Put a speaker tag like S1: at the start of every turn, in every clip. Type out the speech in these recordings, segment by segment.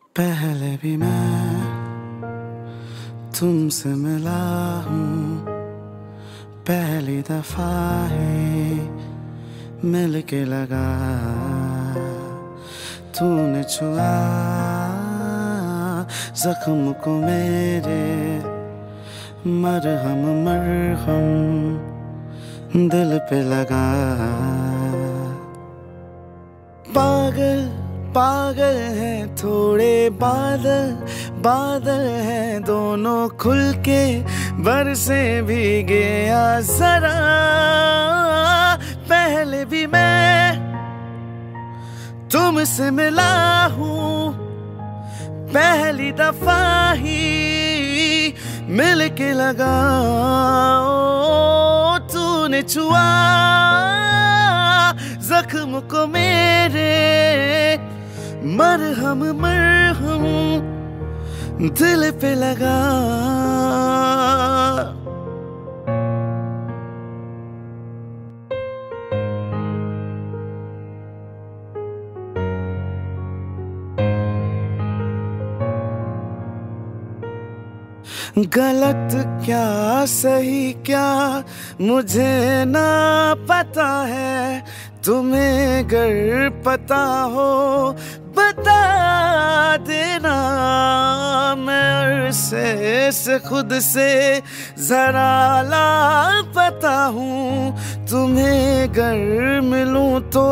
S1: पहले भी मैं तुमसे मिला हूँ। पहली दफ़ा है मिल के लगा तूने छुआ। जख्म को मेरे मरहम मरहम दिल पे लगा। पागल पागल हैं, थोड़े बादल बादल हैं दोनों खुल के, बरसे भी गया जरा। पहले भी मैं तुमसे मिला हूँ, पहली दफ़ा ही मिल के लगा तूने छुआ जख्म को मेरे मरहम मरहम, दिल पे लगा। गलत क्या, सही क्या, मुझे ना पता है। तुम्हें गर पता हो बता देना मैं से खुद से जरा ला पता हूँ। तुम्हें घर मिलूं तो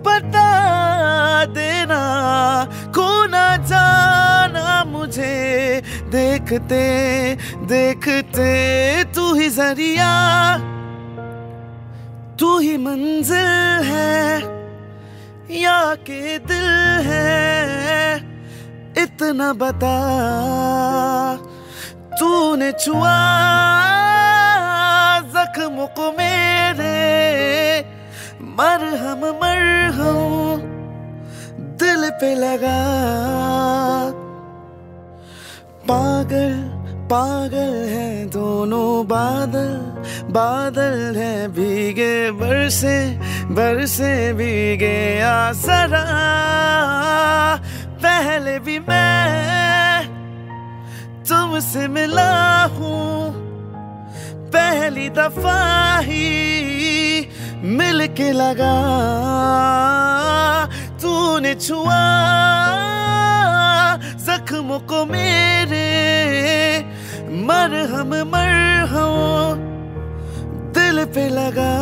S1: पता देना। को जाना मुझे। देखते देखते तू ही ज़रिया, तू ही मंजिल है। के दिल है, इतना बता। तूने छुआ जख्म को मेरे, मरहम मरहम दिल पे लगा। पागल पागल है दोनों बादल बादल है भीगे, बरसे बरसे भीगे आसरा। पहले भी मैं तुमसे मिला हूँ, पहली दफ़ा ही मिल के लगा। तूने छुआ जख्म को मेरे पे लगा